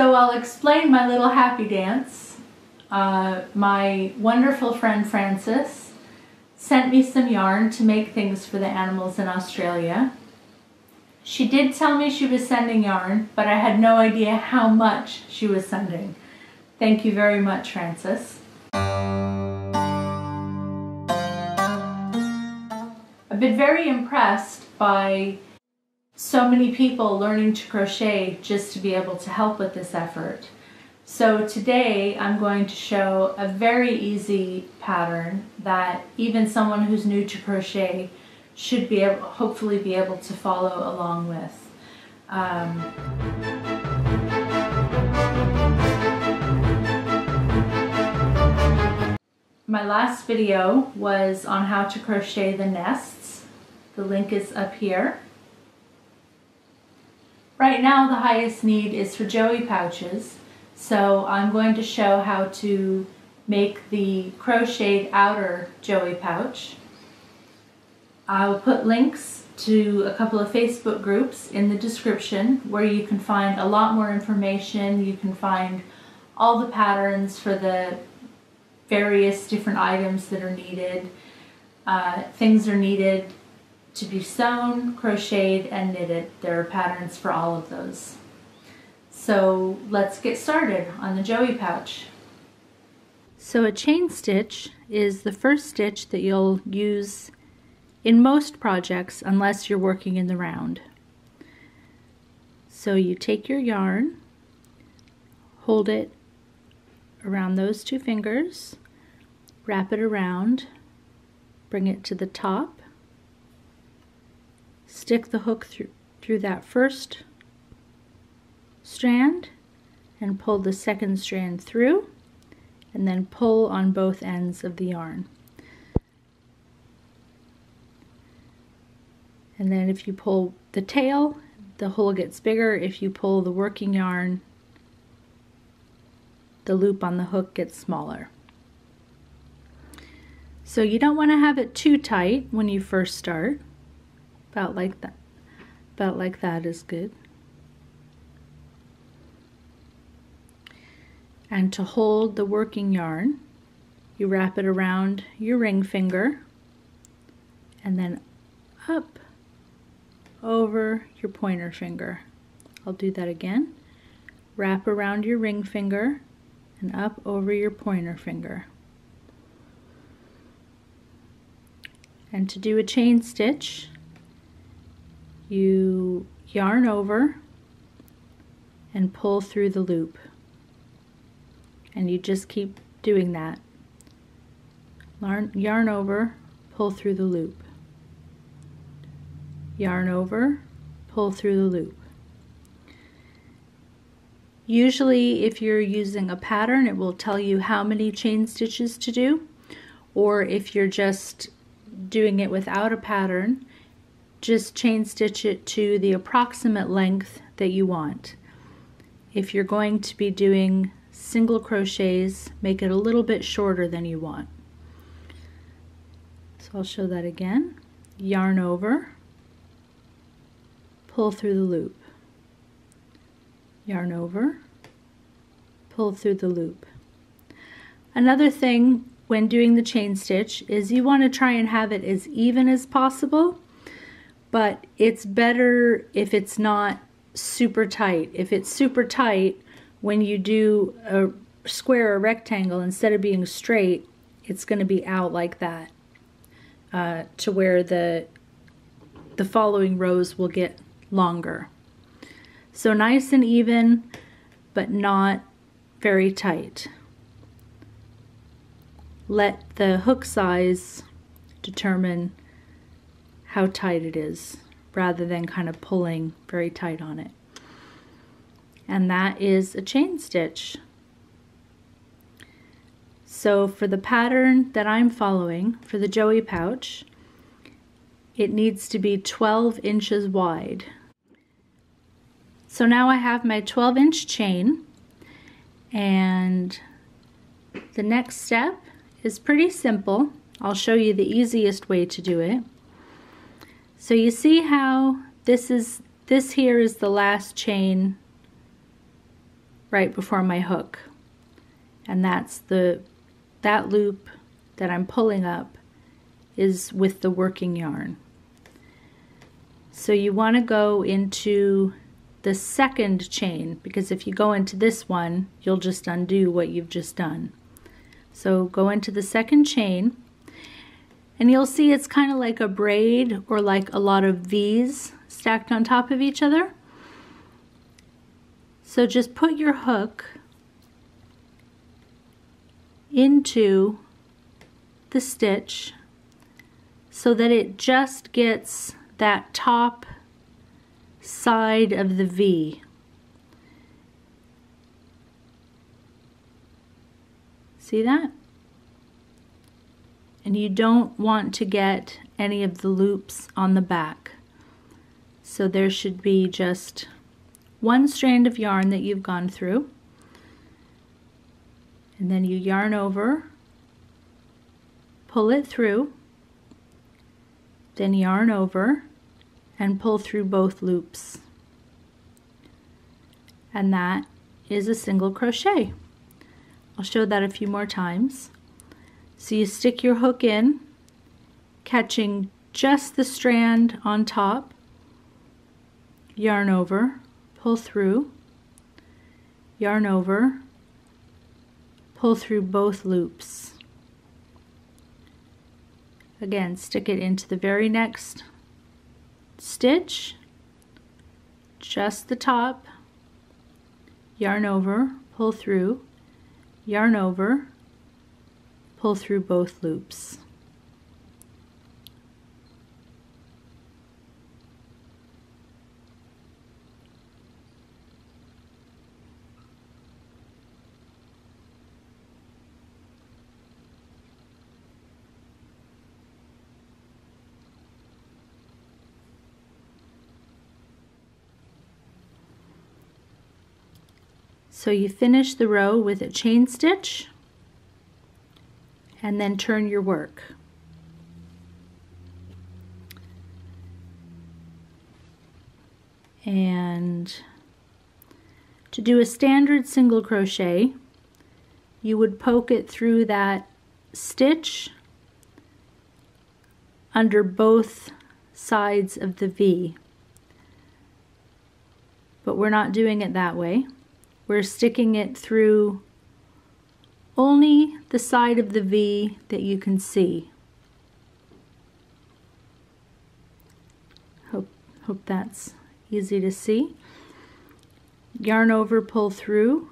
So I'll explain my little happy dance. Uh, my wonderful friend Frances sent me some yarn to make things for the animals in Australia. She did tell me she was sending yarn, but I had no idea how much she was sending. Thank you very much, Frances. I've been very impressed by so many people learning to crochet just to be able to help with this effort. So today I'm going to show a very easy pattern that even someone who's new to crochet should be able, hopefully be able to follow along with. Um, my last video was on how to crochet the nests. The link is up here. Right now the highest need is for joey pouches, so I'm going to show how to make the crocheted outer joey pouch. I'll put links to a couple of Facebook groups in the description where you can find a lot more information. You can find all the patterns for the various different items that are needed. Uh, things are needed to be sewn, crocheted, and knitted. There are patterns for all of those. So let's get started on the joey pouch. So a chain stitch is the first stitch that you'll use in most projects unless you're working in the round. So you take your yarn, hold it around those two fingers, wrap it around, bring it to the top, stick the hook through, through that first strand and pull the second strand through and then pull on both ends of the yarn. And then if you pull the tail, the hole gets bigger. If you pull the working yarn, the loop on the hook gets smaller. So you don't want to have it too tight when you first start. About like that. About like that is good. And to hold the working yarn, you wrap it around your ring finger and then up over your pointer finger. I'll do that again. Wrap around your ring finger and up over your pointer finger. And to do a chain stitch, you yarn over and pull through the loop. And you just keep doing that. Yarn, over, pull through the loop yarn over, pull through the loop. Usually if you're using a pattern it will tell you how many chain stitches to do or if you're just doing it without a pattern just chain stitch it to the approximate length that you want. If you're going to be doing single crochets make it a little bit shorter than you want. So I'll show that again. Yarn over, pull through the loop. Yarn over, pull through the loop. Another thing when doing the chain stitch is you want to try and have it as even as possible, but it's better if it's not super tight. If it's super tight, when you do a square or rectangle, instead of being straight, it's going to be out like that uh, to where the the following rows will get longer. So nice and even, but not very tight. Let the hook size determine how tight it is rather than kind of pulling very tight on it. And that is a chain stitch. So for the pattern that I'm following for the Joey pouch, it needs to be 12 inches wide. So now I have my 12 inch chain and the next step is pretty simple. I'll show you the easiest way to do it. So you see how this is this here is the last chain right before my hook. And that's the that loop that I'm pulling up is with the working yarn. So you want to go into the second chain because if you go into this one, you'll just undo what you've just done. So go into the second chain and you'll see it's kind of like a braid or like a lot of V's stacked on top of each other. So just put your hook into the stitch so that it just gets that top side of the V. See that? And you don't want to get any of the loops on the back. So there should be just one strand of yarn that you've gone through. And then you yarn over, pull it through, then yarn over, and pull through both loops. And that is a single crochet. I'll show that a few more times. So you stick your hook in, catching just the strand on top, yarn over, pull through, yarn over, pull through both loops. Again, stick it into the very next stitch, just the top, yarn over, pull through, yarn over, pull through both loops. So you finish the row with a chain stitch and then turn your work. And to do a standard single crochet, you would poke it through that stitch under both sides of the V. But we're not doing it that way. We're sticking it through only the side of the V that you can see. Hope, hope that's easy to see. Yarn over, pull through,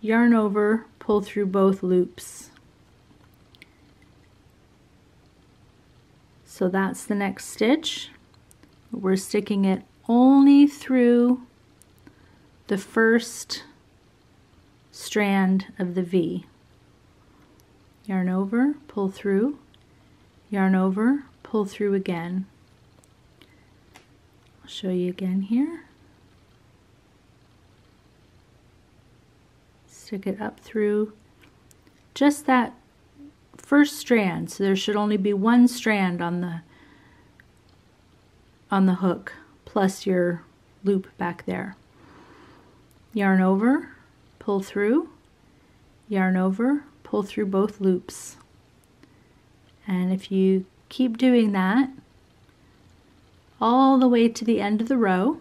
yarn over, pull through both loops. So that's the next stitch. We're sticking it only through the first strand of the V. Yarn over, pull through, yarn over, pull through again. I'll show you again here. Stick it up through just that first strand. So there should only be one strand on the on the hook plus your loop back there yarn over, pull through, yarn over, pull through both loops. And if you keep doing that all the way to the end of the row,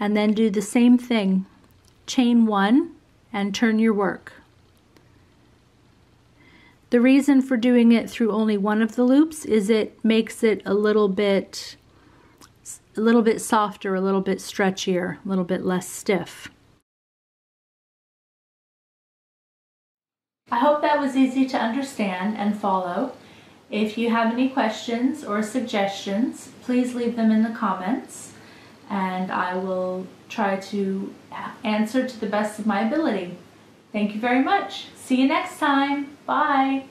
and then do the same thing, chain one and turn your work. The reason for doing it through only one of the loops is it makes it a little bit a little bit softer, a little bit stretchier, a little bit less stiff. I hope that was easy to understand and follow. If you have any questions or suggestions, please leave them in the comments and I will try to answer to the best of my ability. Thank you very much. See you next time. Bye.